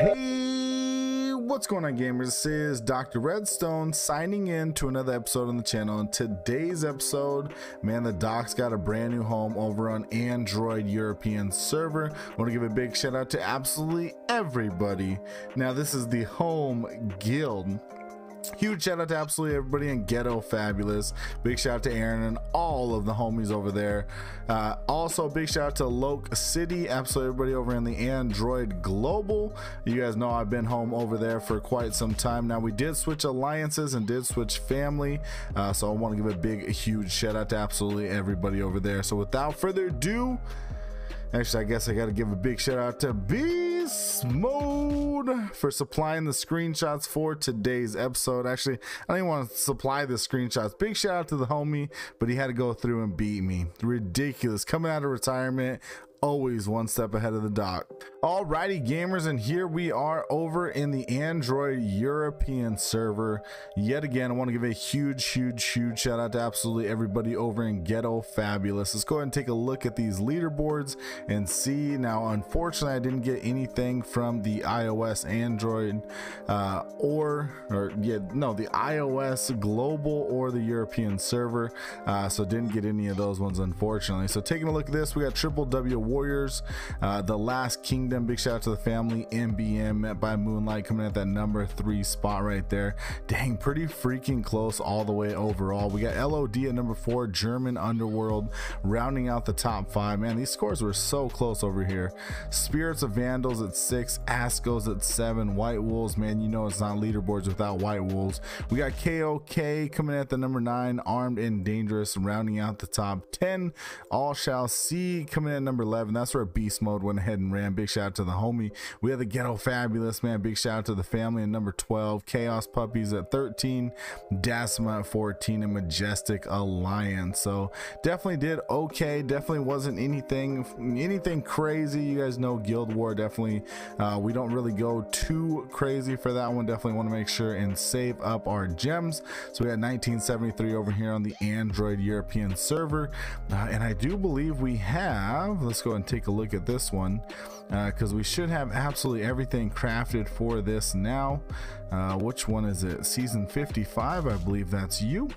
Hey, what's going on, gamers? This is Dr. Redstone signing in to another episode on the channel. In today's episode, man, the Doc's got a brand new home over on Android European server. Want to give a big shout out to absolutely everybody. Now, this is the home guild Huge shout out to absolutely everybody in Ghetto Fabulous. Big shout out to Aaron and all of the homies over there. Uh, also, big shout out to Loke City. Absolutely everybody over in the Android Global. You guys know I've been home over there for quite some time now. We did switch alliances and did switch family. Uh, so I want to give a big, huge shout out to absolutely everybody over there. So without further ado, Actually, I guess I got to give a big shout out to Mode for supplying the screenshots for today's episode. Actually, I didn't want to supply the screenshots. Big shout out to the homie, but he had to go through and beat me. Ridiculous. Coming out of retirement, always one step ahead of the doc. Alrighty gamers and here we are over in the Android European server. Yet again I want to give a huge huge huge shout out to absolutely everybody over in Ghetto Fabulous. Let's go ahead and take a look at these leaderboards and see. Now unfortunately I didn't get anything from the iOS Android uh, or or yeah no the iOS global or the European server uh, so didn't get any of those ones unfortunately. So taking a look at this we got triple W Warriors, uh, The Last Kingdom. Big shout out to the family. MBM met by Moonlight coming at that number three spot right there. Dang, pretty freaking close all the way overall. We got LOD at number four, German Underworld rounding out the top five. Man, these scores were so close over here. Spirits of Vandals at six, Ascos at seven, White Wolves. Man, you know it's not leaderboards without White Wolves. We got KOK coming at the number nine, Armed and Dangerous rounding out the top 10. All Shall See coming at number 11. 11. That's where Beast Mode went ahead and ran. Big shout out to the homie. We have the Ghetto Fabulous, man. Big shout out to the family at number 12. Chaos Puppies at 13. Dasma at 14. And Majestic Alliance. So definitely did okay. Definitely wasn't anything anything crazy. You guys know Guild War definitely. Uh, we don't really go too crazy for that one. Definitely want to make sure and save up our gems. So we got 1973 over here on the Android European server. Uh, and I do believe we have, let's go go and take a look at this one because uh, we should have absolutely everything crafted for this now. Uh, which one is it? Season 55, I believe that's you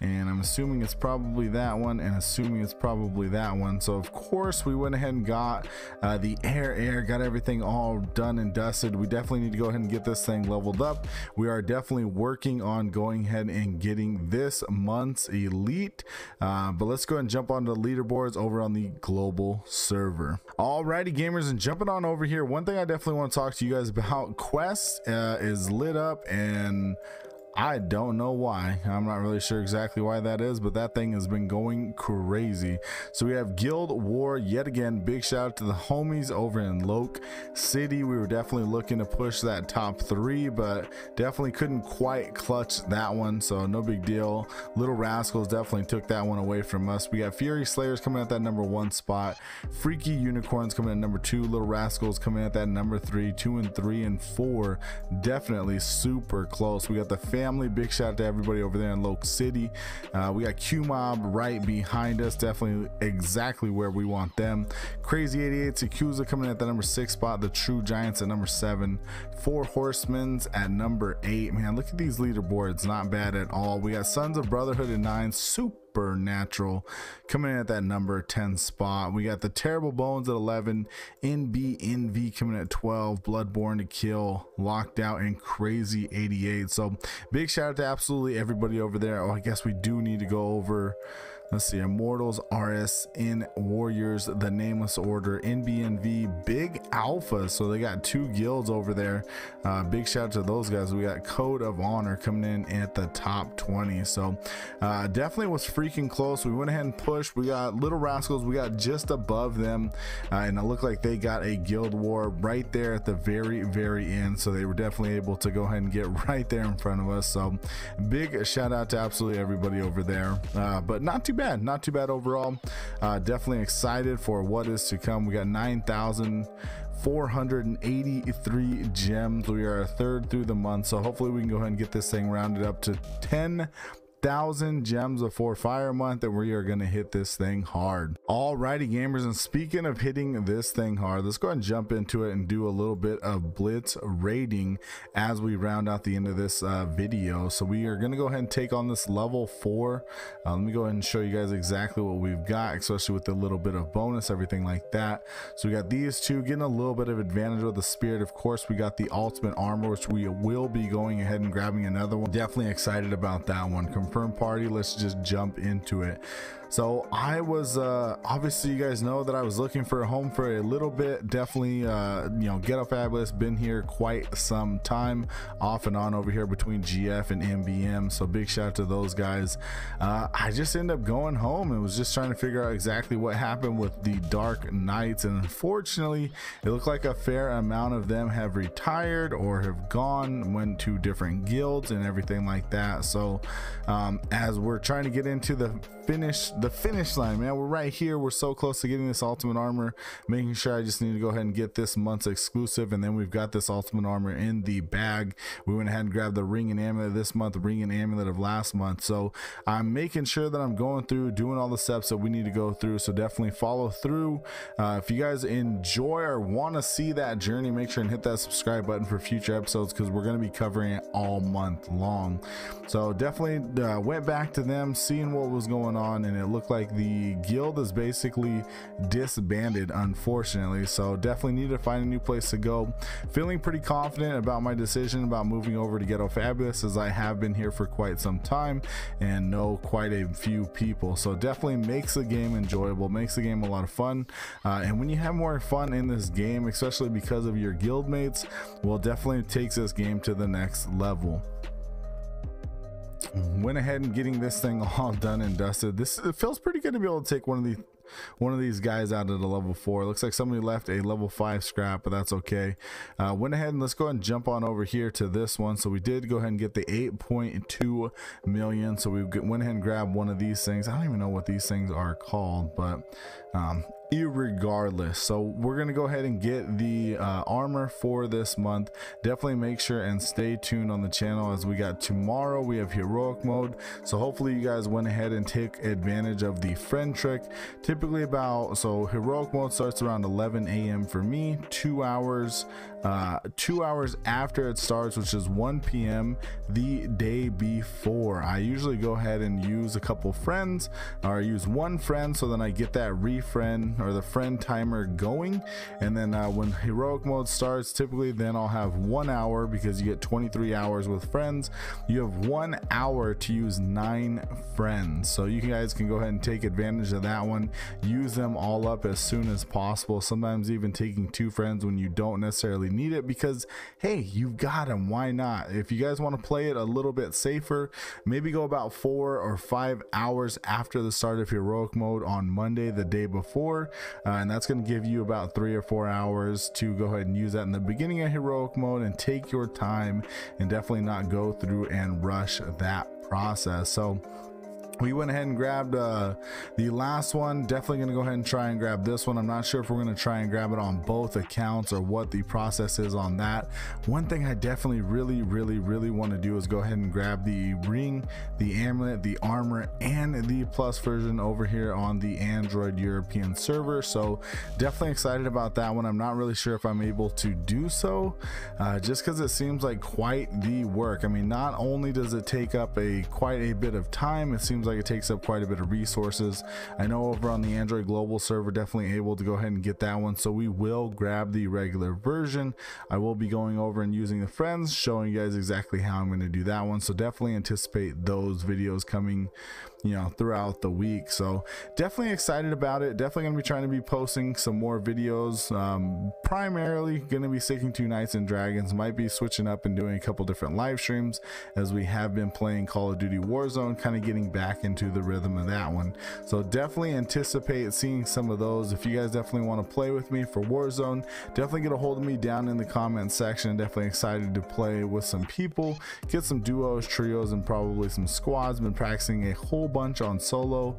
and I'm assuming it's probably that one and assuming it's probably that one. So of course we went ahead and got uh, the air air got everything all done and dusted. We definitely need to go ahead and get this thing leveled up. We are definitely working on going ahead and getting this month's elite. Uh, but let's go ahead and jump on the leaderboards over on the global server. Alrighty gamers and jumping on over here one thing I definitely want to talk to you guys about quest uh, is lit up and I don't know why. I'm not really sure exactly why that is, but that thing has been going crazy. So we have Guild War yet again. Big shout out to the homies over in Loke City. We were definitely looking to push that top three, but definitely couldn't quite clutch that one. So no big deal. Little Rascals definitely took that one away from us. We got Fury Slayers coming at that number one spot. Freaky Unicorns coming at number two. Little Rascals coming at that number three. Two and three and four. Definitely super close. We got the fan family. Big shout out to everybody over there in Loke City. Uh, we got Q Mob right behind us, definitely exactly where we want them. Crazy 88 Yakuza coming at the number six spot. The True Giants at number seven. Four Horsemen's at number eight. Man, look at these leaderboards, not bad at all. We got Sons of Brotherhood at nine. Super Supernatural coming in at that number 10 spot. We got the Terrible Bones at 11, NB Envy coming at 12, Bloodborne to Kill, Locked Out, and Crazy 88. So big shout out to absolutely everybody over there. Oh, I guess we do need to go over Let's see, Immortals, RS, in Warriors, the Nameless Order, NBNV, Big Alpha. So they got two guilds over there. Uh, big shout out to those guys. We got Code of Honor coming in at the top 20. So uh, definitely was freaking close. We went ahead and pushed. We got Little Rascals. We got just above them. Uh, and it looked like they got a guild war right there at the very, very end. So they were definitely able to go ahead and get right there in front of us. So big shout out to absolutely everybody over there. Uh, but not too bad. Not too bad overall. Uh, definitely excited for what is to come. We got 9,483 gems. We are a third through the month. So hopefully we can go ahead and get this thing rounded up to 10 thousand gems before fire month and we are to hit this thing hard. Alrighty gamers and speaking of hitting this thing hard let's go ahead and jump into it and do a little bit of blitz raiding as we round out the end of this uh, video. So we are to go ahead and take on this level four. Uh, let me go ahead and show you guys exactly what we've got especially with a little bit of bonus everything like that. So we got these two getting a little bit of advantage with the spirit. Of course we got the ultimate armor which we will be going ahead and grabbing another one. Definitely excited about that one party let's just jump into it so I was uh, obviously you guys know that I was looking for a home for a little bit. Definitely, uh, you know, Ghetto Fabulous been here quite some time, off and on over here between GF and MBM. So big shout out to those guys. Uh, I just ended up going home and was just trying to figure out exactly what happened with the Dark Knights, and unfortunately, it looked like a fair amount of them have retired or have gone, went to different guilds and everything like that. So um, as we're trying to get into the finish the finish line man. We're right here. We're so close to getting this ultimate armor making sure i just need to go ahead and get this month's exclusive and then we've got this ultimate armor in the bag. We went ahead and grabbed the ring and amulet this month ring and amulet of last month. So i'm making sure that i'm going through doing all the steps that we need to go through. So definitely follow through. Uh, if you guys enjoy or want to see that journey make sure and hit that subscribe button for future episodes because we're going to be covering it all month long. So definitely uh, went back to them seeing what was going on and it looked like the guild is basically disbanded unfortunately. So definitely need to find a new place to go. Feeling pretty confident about my decision about moving over to ghetto fabulous as i have been here for quite some time and know quite a few people. So definitely makes the game enjoyable makes the game a lot of fun. Uh, and when you have more fun in this game especially because of your guild mates well definitely takes this game to the next level went ahead and getting this thing all done and dusted. This it feels pretty good to be able to take one of these one of these guys out at a level four. It looks like somebody left a level five scrap but that's okay. Uh, went ahead and let's go ahead and jump on over here to this one. So we did go ahead and get the 8.2 million. So we went ahead and grabbed one of these things. I don't even know what these things are called but um, irregardless. So we're gonna go ahead and get the uh, armor for this month. Definitely make sure and stay tuned on the channel as we got tomorrow. We have heroic mode. So hopefully you guys went ahead and take advantage of the friend trick. Typically about so heroic mode starts around 11 a.m for me two hours uh, two hours after it starts which is 1 p.m the day before. I usually go ahead and use a couple friends or use one friend so then i get that refriend or the friend timer going. And then uh, when heroic mode starts typically then I'll have one hour because you get 23 hours with friends. You have one hour to use nine friends. So you guys can go ahead and take advantage of that one. Use them all up as soon as possible. Sometimes even taking two friends when you don't necessarily need it because hey you've got them why not? If you guys want to play it a little bit safer maybe go about four or five hours after the start of heroic mode on Monday the day before uh, and that's going to give you about three or four hours to go ahead and use that in the beginning of heroic mode and take your time and definitely not go through and rush that process. So we went ahead and grabbed uh, the last one. Definitely going to go ahead and try and grab this one. I'm not sure if we're going to try and grab it on both accounts or what the process is on that. One thing i definitely really really really want to do is go ahead and grab the ring the amulet the armor and the plus version over here on the android european server. So definitely excited about that one. I'm not really sure if i'm able to do so uh, just because it seems like quite the work. I mean not only does it take up a quite a bit of time it seems seems like it takes up quite a bit of resources. I know over on the Android global server, definitely able to go ahead and get that one. So we will grab the regular version. I will be going over and using the friends, showing you guys exactly how I'm going to do that one. So definitely anticipate those videos coming you know throughout the week so definitely excited about it definitely gonna be trying to be posting some more videos um, primarily gonna be sticking to knights and dragons might be switching up and doing a couple different live streams as we have been playing call of duty warzone kind of getting back into the rhythm of that one. So definitely anticipate seeing some of those. If you guys definitely want to play with me for warzone definitely get a hold of me down in the comment section. Definitely excited to play with some people get some duos trios and probably some squads. Been practicing a whole bunch on solo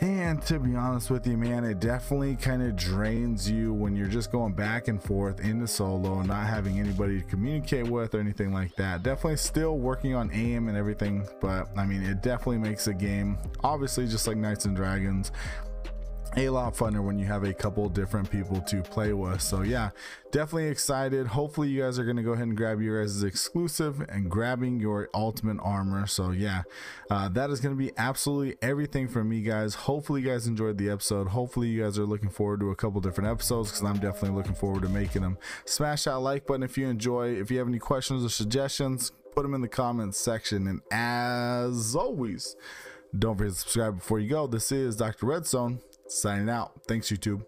And to be honest with you, man, it definitely kind of drains you when you're just going back and forth into solo, and not having anybody to communicate with or anything like that. Definitely still working on aim and everything, but I mean, it definitely makes a game, obviously, just like Knights and Dragons, a lot funner when you have a couple different people to play with. So yeah definitely excited. Hopefully you guys are going to go ahead and grab your guys' exclusive and grabbing your ultimate armor. So yeah uh, that is going to be absolutely everything from me guys. Hopefully you guys enjoyed the episode. Hopefully you guys are looking forward to a couple different episodes because i'm definitely looking forward to making them smash that like button if you enjoy. If you have any questions or suggestions put them in the comments section. And as always don't forget to subscribe before you go. This is dr redstone signing out. Thanks youtube